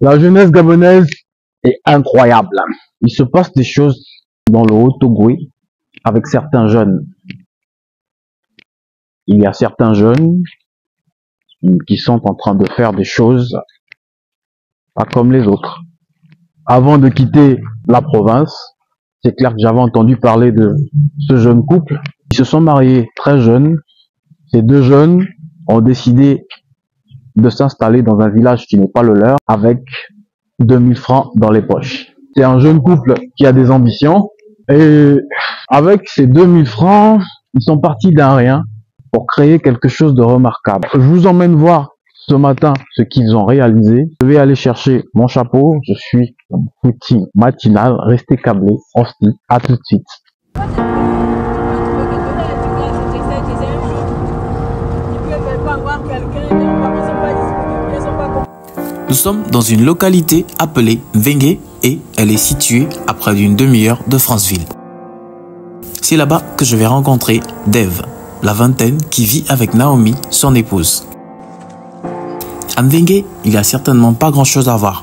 La jeunesse gabonaise est incroyable. Il se passe des choses dans le Haut-Togoé avec certains jeunes. Il y a certains jeunes qui sont en train de faire des choses pas comme les autres. Avant de quitter la province, c'est clair que j'avais entendu parler de ce jeune couple. Ils se sont mariés très jeunes. Ces deux jeunes ont décidé de s'installer dans un village qui n'est pas le leur avec 2000 francs dans les poches. C'est un jeune couple qui a des ambitions et avec ces 2000 francs, ils sont partis d'un rien pour créer quelque chose de remarquable. Je vous emmène voir ce matin ce qu'ils ont réalisé. Je vais aller chercher mon chapeau. Je suis en routine matinale. Restez câblés. On se dit à tout de suite. Nous sommes dans une localité appelée Vengue et elle est située à près d'une demi-heure de Franceville. C'est là-bas que je vais rencontrer Dev, la vingtaine qui vit avec Naomi, son épouse. À Mvengue, il n'y a certainement pas grand-chose à voir.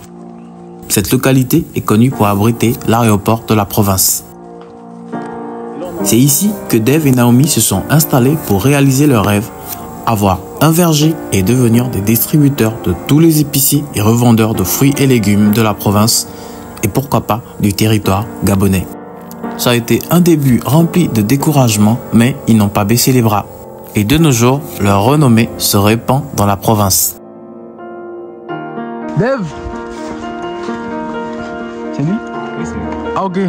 Cette localité est connue pour abriter l'aéroport de la province. C'est ici que Dev et Naomi se sont installés pour réaliser leur rêve, avoir un verger et devenir des distributeurs de tous les épiciers et revendeurs de fruits et légumes de la province et pourquoi pas du territoire gabonais. Ça a été un début rempli de découragement, mais ils n'ont pas baissé les bras. Et de nos jours, leur renommée se répand dans la province. Dev? C'est lui Oui, c'est lui. Ah ok.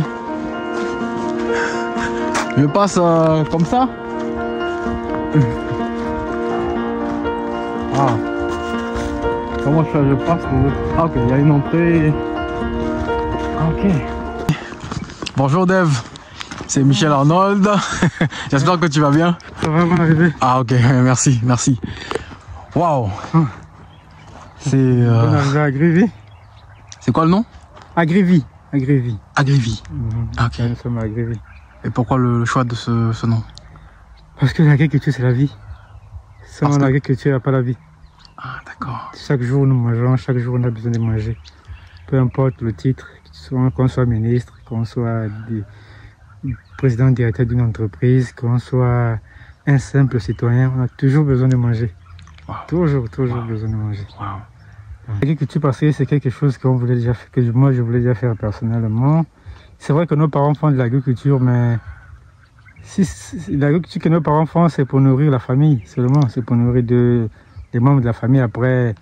Je passe euh, comme ça? Ah. Comment je, je passe pour- Ah ok, il y a une entrée. Ah, ok. Bonjour Dev, c'est Michel Arnold. J'espère que tu vas bien. Ça va, bonne arrivée. Ah ok, merci, merci. Waouh. C'est euh, à Grévy. c'est quoi le nom? À Grévy. À Grévy. Agrivi. Mhm. Ok. Nous sommes à Grévy. Et pourquoi le choix de ce, ce nom? Parce que l'agriculture, c'est la vie. Sans l'agriculture, il n'y a pas la vie. Ah d'accord. Chaque jour, nous mangeons. Chaque jour, on a besoin de manger. Peu importe le titre, qu'on soit ministre, qu'on soit président directeur d'une entreprise, qu'on soit un simple citoyen, on a toujours besoin de manger. Wow. Toujours, toujours Wow. besoin de manger. Waouh. L'agriculture, parce que c'est quelque chose qu'on voulait déjà faire, que moi je voulais déjà faire personnellement. C'est vrai que nos parents font de l'agriculture, mais si- l'agriculture que nos parents font, c'est pour nourrir la famille seulement. C'est pour nourrir de, les membres de la famille après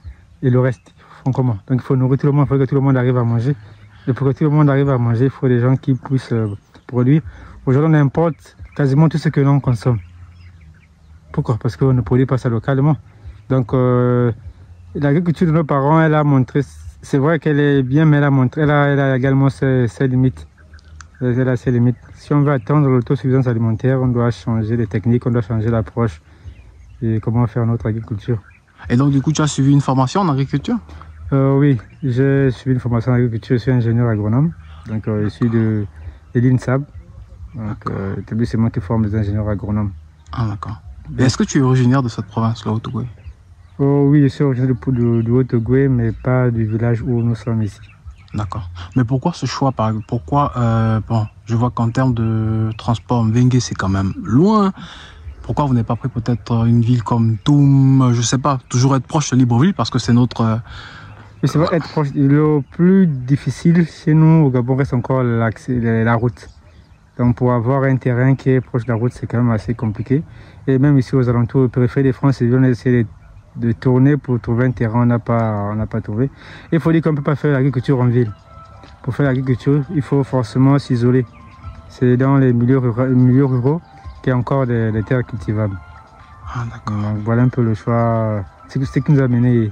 et le reste. Font comment? Donc il faut nourrir tout le monde, il faut que tout le monde arrive à manger. Et pour que tout le monde arrive à manger, il faut des gens qui puissent euh, produire. Aujourd'hui, on importe quasiment tout ce que l'on consomme. Pourquoi? Parce qu'on ne produit pas ça localement. Donc, euh, l'agriculture de nos parents, elle a montré, c'est vrai qu'elle est bien, mais elle a montré, elle a, elle a également ses, ses limites. Elle a ses limites. Si on veut atteindre l'autosuffisance alimentaire, on doit changer les techniques, on doit changer l'approche et comment faire notre agriculture. Et donc du coup tu as suivi une formation en agriculture? Euh, oui, j'ai suivi une formation en agriculture, je suis ingénieur agronome, donc euh, je suis de, de l'INSAB. Donc, euh, l'établissement qui forme les ingénieurs agronomes. Ah d'accord. Et est-ce que tu es originaire de cette province, le Haut-Togoé Oh oui, je suis originaire du, du, Haut-Togoé, mais pas du village où nous sommes ici. D'accord. Mais pourquoi ce choix par Pourquoi euh, bon, je vois qu'en termes de transport, Mvengue c'est quand même loin. Pourquoi vous n'avez pas pris peut-être une ville comme Toum, je sais pas, toujours être proche de Libreville parce que c'est notre euh, Mais c'est vrai, être proche, le plus difficile chez nous au Gabon reste encore la route. Donc pour avoir un terrain qui est proche de la route, c'est quand même assez compliqué. Et même ici aux alentours, périphérie de France, on a essayé de, tourner pour trouver un terrain, on n'a pas, pas trouvé. Il faut dire qu'on ne peut pas faire l'agriculture en ville. Pour faire l'agriculture, il faut forcément s'isoler. C'est dans les milieux ruraux qu'il y a encore des, des terres cultivables. Ah. Donc voilà un peu le choix. C'est ce qui nous a menés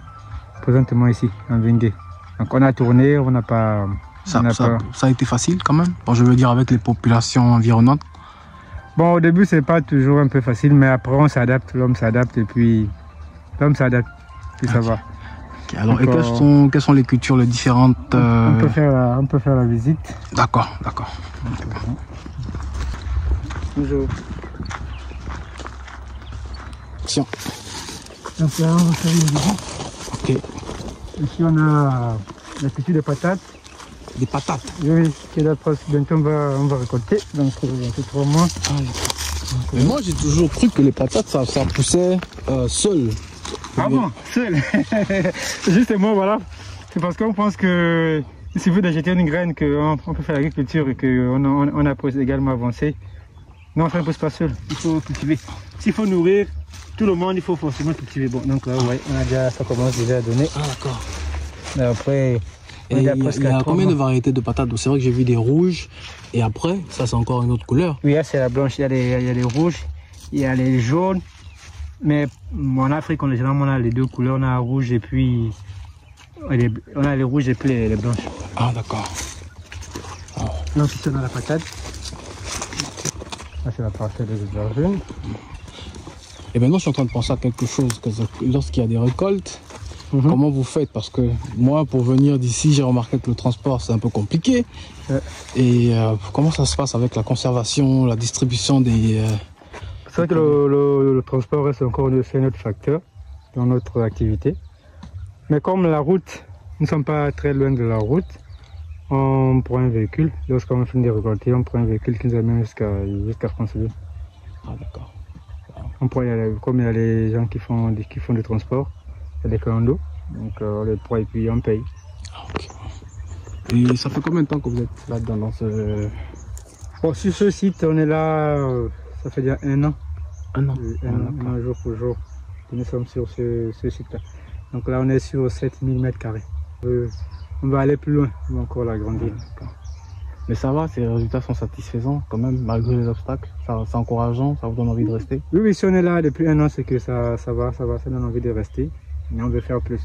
présentement ici, en Vengue. Donc on a tourné, on n'a pas. Ça, on n'a ça, pas- ça a été facile quand même. Bon, je veux dire avec les populations environnantes. Bon, au début, c'est pas toujours un peu facile, mais après, on s'adapte, l'homme s'adapte, et puis l'homme s'adapte, puis ça va. Alors, et quelles sont, quelles sont les cultures, les différentes On, euh, peut faire la, on peut faire la visite. D'accord, d'accord. Bonjour. Tiens. Donc là, on va faire une. Ok. Ici, on a la culture des patates. Des patates Oui, qui est bientôt on va, on va récolter. Donc euh, dans ces trois mois. Mais moi, j'ai toujours cru que les patates, ça, ça poussait euh, seul. Ah bon, seul. Justement, voilà. C'est parce qu'on pense que il suffit d'acheter une graine qu'on on peut faire l'agriculture et qu'on on, on a également avancé. Non, ça ne pousse pas seul. Il faut cultiver. S'il faut nourrir tout le monde, il faut forcément cultiver. Bon, donc là, ouais, on a déjà, ça commence déjà à donner. Ah, d'accord. Mais après, il y a, presque il y a combien de mois. variétés de patates C'est vrai que j'ai vu des rouges. Et après, ça, c'est encore une autre couleur. Oui, là, c'est la blanche. Il y, a les, il y a les rouges, il y a les jaunes. Mais en Afrique, on, généralement, on a les deux couleurs. On a rouge et puis. les- on a les rouges et puis les, les blanches. Ah, d'accord. Donc ici on a la patate. Là c'est la parcelle des aubergines. Et maintenant, je suis en train de penser à quelque chose. que Lorsqu'il y a des récoltes, Mhm. comment vous faites? Parce que moi, pour venir d'ici, j'ai remarqué que le transport, c'est un peu compliqué. Ouais. Et euh, comment ça se passe avec la conservation, la distribution des... euh, C'est vrai que le, le- le transport reste encore un autre facteur dans notre activité. Mais comme la route, nous ne sommes pas très loin de la route, on prend un véhicule. Lorsqu'on finit de récolter, on prend un véhicule qui nous amène jusqu'à jusqu'à. Ah, d'accord. On y comme il y a les gens qui font, des- qui font du transport, il y a des clandos. Donc euh, on les prend et puis on paye. Ah, ok. Et ça fait combien de temps que vous êtes là-dedans dans ce... Bon, sur ce site, on est là, euh, ça fait déjà un an. Un an. Oui, Ah, un, jour pour jour. que Nous sommes sur ce, ce site-là. Donc là, on est sur 7000 mètres carrés. Euh, on va aller plus loin, on va encore l'agrandir. Mais ça va, ces résultats sont satisfaisants quand même, malgré les obstacles. Ça- C'est encourageant, ça vous donne envie de rester. Oui, oui, si on est là depuis un an, c'est que ça, ça va, ça va, ça donne envie de rester. Mais on veut faire plus.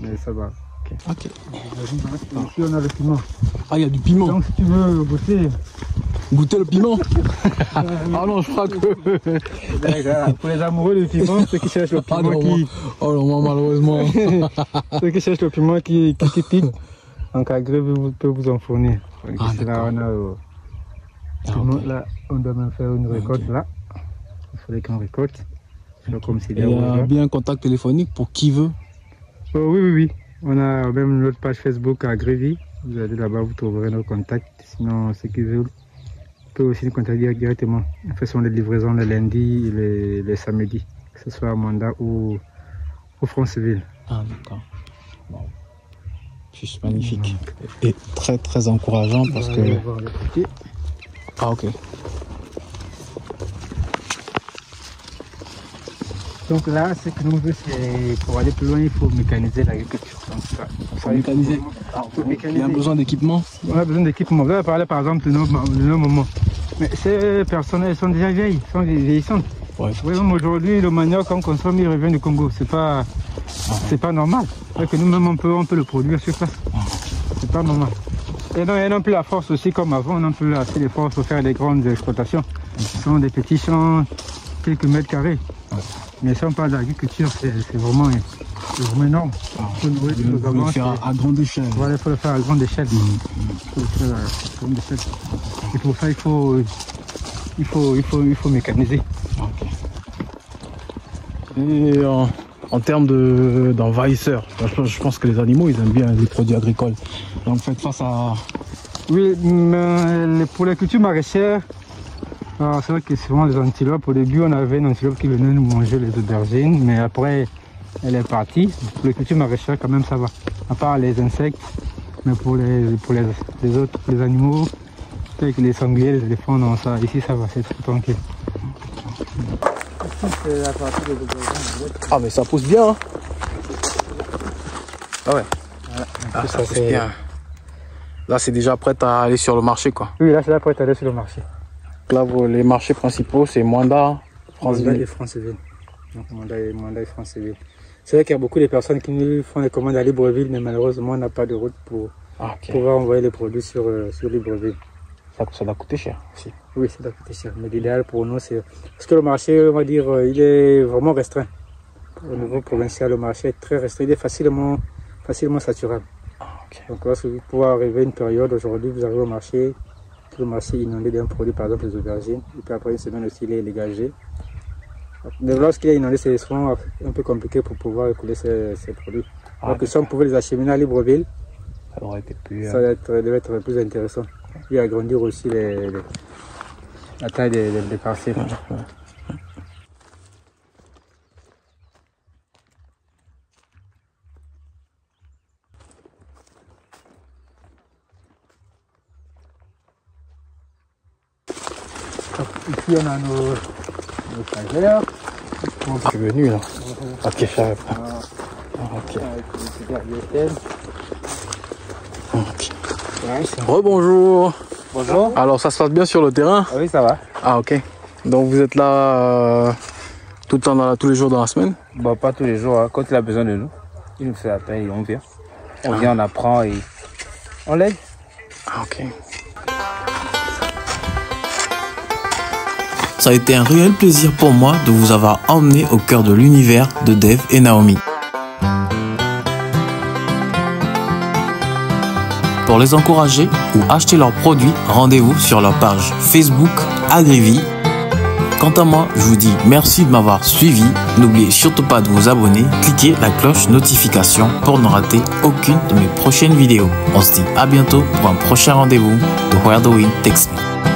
Mais ça va. Ok. Ici, on a le piment. Ah, il y a du piment. Donc, si tu veux goûter, Goûtez le piment. ah non, je crois que... pour les amoureux du piment, ceux qui cherchent le Ah piment, non, qui, Oh non, moi, malheureusement. ceux qui cherchent le piment qui, qui, qui pique, donc Agré vous- peut vous en fournir. Ah, d'accord. Ah, là, on doit même faire une récolte là. Il faudrait qu'on récolte. Comme Et il y a bien un contact téléphonique pour qui veut? Oh, oui, oui, oui. On a même notre page Facebook à Grévy. Vous allez là-bas, vous trouverez nos contacts. Sinon, ceux qui veulent peuvent aussi nous contacter directement. On fait son les livraisons le lundi et les, les samedis, que ce soit à Manda ou au Franceville. Ah, d'accord. Bon. Juste magnifique. Et très, très encourageant parce On va que... Ah, ok. Donc là, ce que nous veut, c'est pour aller plus loin, il faut mécaniser l'agriculture. Donc, ça, ça, il faut mécaniser. Ah, Il y a besoin d'équipement. On a besoin d'équipement. On va parler par exemple de nos, de nos moments. Mais ces personnes, elles sont déjà vieilles, elles sont vieillissantes. Ouais. Oui, aujourd'hui, le manioc qu'on consomme, il revient du Congo. C'est pas, c'est pas normal. Que nous-mêmes, on peut, on peut le produire sur place. C'est pas normal. Et non, il y a non plus la force aussi comme avant, non plus assez les forces pour faire des grandes exploitations. Ce sont des petits champs, quelques mètres carrés. Mais si on parle d'agriculture, c'est vraiment, vraiment énorme. Faut tous nos Vous gamins, le faire à, grande échelle. voilà, il faut le faire à grande échelle. Il faut le faire à grande échelle. Et pour ça, il faut, il faut, il faut, il faut mécaniser. Et en, en termes de- d'envahisseurs, je, je pense que les animaux, ils aiment bien les produits agricoles. Donc faites face à... Oui, mais pour les cultures maraîchères, alors, c'est vrai que souvent les antilopes, au début, on avait une antilope qui venait nous manger les aubergines, mais après, elle est partie. Pour les cultures maraîchères, quand même, ça va. À part les insectes, mais pour les, autres, les animaux, que les sangliers, les éléphants, non, ça, ici, ça va, c'est tranquille. Ah mais ça pousse bien. hein. Ah ouais. Ah, ça, ça pousse bien. Là c'est déjà prêt à aller sur le marché quoi. Oui, là, c'est là pour être allé sur le marché. Là vous- les marchés principaux c'est Mandat Franceville. et Franceville. Donc, et, mandat et Franceville. C'est vrai qu'il y a beaucoup de personnes qui nous font des commandes à Libreville, mais malheureusement, on n'a pas de route pour Ah pouvoir envoyer les produits sur, euh, sur Libreville. Ça, ça doit coûter cher aussi. Oui, ça doit coûter cher. Mais l'idéal pour nous, c'est. Parce que le marché, on va dire, euh, il est vraiment restreint. Au niveau provincial, le marché est très restreint. Il est facilement, facilement saturable. Donc, lorsque vous pouvez arriver une période, aujourd'hui, vous arrivez au marché, tout le marché est inondé d'un produit, par exemple les aubergines. Et puis après une semaine aussi, il est dégagé. Mais lorsqu'il est inondé, c'est souvent un peu compliqué pour pouvoir écouler ces, ces produits. Ah, Alors que si on pouvait les acheminer à Libreville, Ça aurait été plus. Ça euh, devait être, devait être plus intéressant. Et agrandir aussi les, les- la taille des, des. Ici, on a nos, nos stagiaires. Je suis venu là. Ok, je savais pas. Ok. Biotènes. ok. C'est- Rebonjour. Bonjour. Alors ça se passe bien sur le terrain? Ah oui, ça va. Ah ok. Donc vous êtes là euh, tout le temps, dans la- tous les jours dans la semaine? Bon, pas tous les jours. hein. Quand il a besoin de nous, il nous fait appel et on vient. On vient, on apprend et on l'aide. Ah ok. Ça a été un réel plaisir pour moi de vous avoir emmené au cœur de l'univers de Dev et Naomi. Pour les encourager ou acheter leurs produits, rendez-vous sur leur page Facebook Agrivie. Quant à moi, je vous dis merci de m'avoir suivi. N'oubliez surtout pas de vous abonner, cliquez la cloche notification pour ne rater aucune de mes prochaines vidéos. On se dit à bientôt pour un prochain rendez-vous de Where the Wind Takes Me.